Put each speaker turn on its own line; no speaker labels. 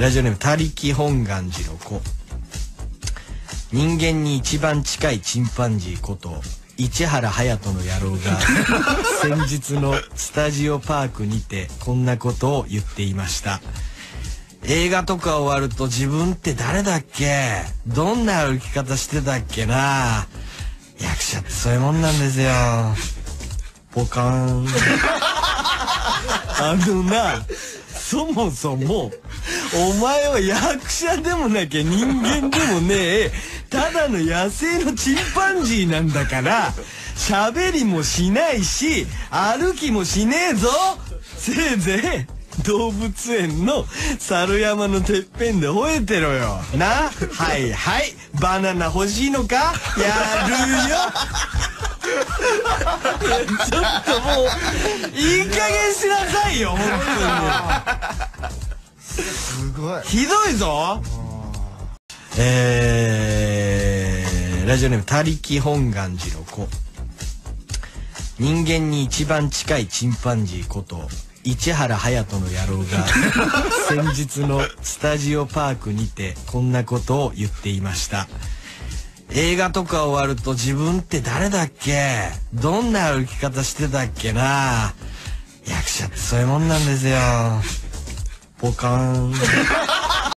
ー、ラジオネーム他力本願寺の子。人間に一番近いチンパンジーこと市原隼人の野郎が 先日のスタジオパークにてこんなことを言っていました。映画とか終わると自分って誰だっけ？どんな歩き方してたっけな？役者ってそういうもんなんですよ。ポカーン。あのなそもそもお前は役者でもなきゃ人間でもねえ。ただの野生のチンパンジーなんだから喋りもしないし歩きもしねえぞ。せいぜい動物園の猿山のてっぺんで吠えてろよ。な？はいはい。バナナ欲しいのか？やるよ。ちょっともういい加減しなさいよ本当に。
ごい。
ひどいぞ。えー、ラジオネーム他力本願寺の子。人間に一番近いチンパンジーこと市原隼人の野郎が 先日のスタジオパークにてこんなことを言っていました。映画とか終わると自分って誰だっけ？どんな歩き方してたっけな？役者ってそういうもんなんですよポカーン